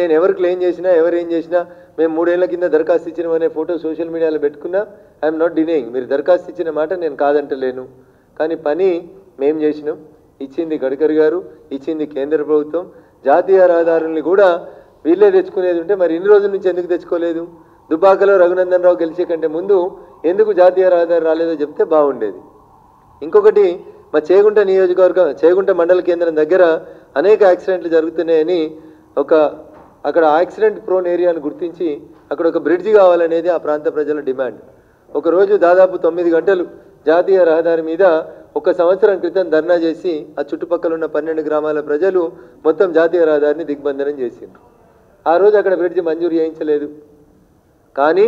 నేను ఎవరు క్లెయిమ్ చేసినా ఎవరు ఏం చేసినా మేము మూడేళ్ళ కింద దరఖాస్తు ఇచ్చినాం అనే ఫోటో సోషల్ మీడియాలో పెట్టుకున్నా ఐఎమ్ నాట్ డినేయింగ్ మీరు దరఖాస్తు ఇచ్చిన మాట నేను కాదంటలేను. కానీ పని మేం చేసినాం. ఇచ్చింది గడ్కరీ గారు ఇచ్చింది కేంద్ర ప్రభుత్వం. జాతీయ రహదారుల్ని కూడా వీళ్ళే తెచ్చుకునేది ఉంటే మరి ఇన్ని రోజుల నుంచి ఎందుకు తెచ్చుకోలేదు? దుబ్బాకలో రఘునందన్ రావు గెలిచే కంటే ముందు ఎందుకు జాతీయ రహదారి రాలేదో చెప్తే బాగుండేది. ఇంకొకటి మా చేగుంట నియోజకవర్గం చేగుంట మండల కేంద్రం దగ్గర అనేక యాక్సిడెంట్లు జరుగుతున్నాయని ఒక అక్కడ యాక్సిడెంట్ ప్రోన్ ఏరియాను గుర్తించి అక్కడ ఒక బ్రిడ్జి కావాలనేది ఆ ప్రాంత ప్రజల డిమాండ్. ఒకరోజు దాదాపు తొమ్మిది గంటలు జాతీయ రహదారి మీద ఒక సంవత్సరం క్రితం ధర్నా చేసి ఆ చుట్టుపక్కల ఉన్న పన్నెండు గ్రామాల ప్రజలు మొత్తం జాతీయ రహదారిని దిగ్బంధనం చేసిండ్రు. ఆ రోజు అక్కడ బ్రిడ్జి మంజూరు చేయించలేదు. కానీ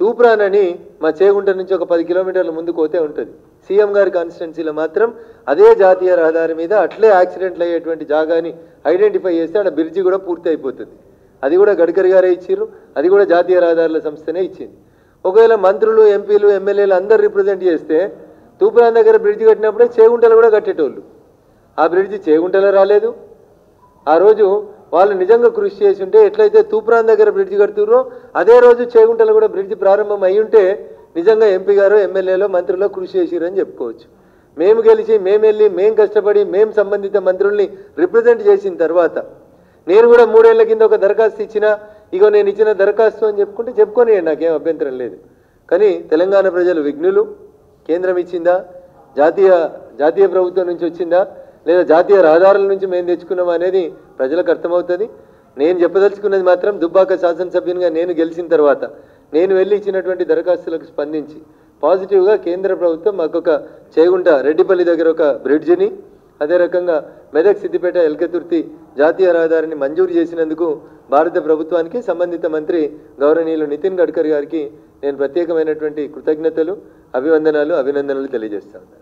తూప్రాన్ అని మా చేగుంట నుంచి ఒక పది కిలోమీటర్ల ముందుకు పోతే ఉంటుంది. సీఎం గారి కాన్స్టిట్యున్సీలో మాత్రం అదే జాతీయ రహదారి మీద అట్లే యాక్సిడెంట్లు అయ్యేటువంటి జాగాని ఐడెంటిఫై చేస్తే అక్కడ బ్రిడ్జి కూడా పూర్తి అయిపోతుంది. అది కూడా గడ్కరీ గారే ఇచ్చారు అది కూడా జాతీయ రహదారుల సంస్థనే ఇచ్చింది. ఒకవేళ మంత్రులు ఎంపీలు ఎమ్మెల్యేలు అందరు రిప్రజెంట్ చేస్తే తూప్రాన్ దగ్గర బ్రిడ్జ్ కట్టినప్పుడే చేగుంటలు కూడా కట్టేటోళ్ళు. ఆ బ్రిడ్జి చేగుంటలో రాలేదు. ఆ రోజు వాళ్ళు నిజంగా కృషి చేసి ఉంటే ఎట్లయితే తూప్రాన్ దగ్గర బ్రిడ్జ్ కడుతుర్రో అదే రోజు చేగుంటలో కూడా బ్రిడ్జి ప్రారంభం అయ్యి ఉంటే నిజంగా ఎంపీ గారు ఎమ్మెల్యేలో మంత్రులు కృషి చేసిరని చెప్పుకోవచ్చు. మేము గెలిచి మేము వెళ్ళి మేము కష్టపడి మేము సంబంధిత మంత్రుల్ని రిప్రజెంట్ చేసిన తర్వాత నేను కూడా మూడేళ్ళ కింద ఒక దరఖాస్తు ఇచ్చిన ఇగో నేను ఇచ్చిన దరఖాస్తు అని చెప్పుకుంటే చెప్పుకొని నాకేం అభ్యంతరం లేదు. కానీ తెలంగాణ ప్రజలు విఘ్నులు కేంద్రం ఇచ్చిందా? జాతీయ జాతీయ ప్రభుత్వం నుంచి వచ్చిందా? లేదా జాతీయ రహదారుల నుంచి మేము తెచ్చుకున్నామా అనేది ప్రజలకు అర్థమవుతుంది. నేను చెప్పదలుచుకున్నది మాత్రం దుబ్బాక శాసనసభ్యునిగా నేను గెలిచిన తర్వాత నేను వెళ్ళి ఇచ్చినటువంటి దరఖాస్తులకు స్పందించి పాజిటివ్గా కేంద్ర ప్రభుత్వం మాకు ఒక చేగుంట రెడ్డిపల్లి దగ్గర ఒక బ్రిడ్జిని అదే రకంగా మెదక్ సిద్దిపేట ఎల్కతుర్తి జాతీయ రహదారిని మంజూరు చేసినందుకు భారత ప్రభుత్వానికి సంబంధిత మంత్రి గౌరవనీయులు నితిన్ గడ్కరీ గారికి నేను ప్రత్యేకమైనటువంటి కృతజ్ఞతలు అభివందనాలు అభినందనలు తెలియజేస్తాను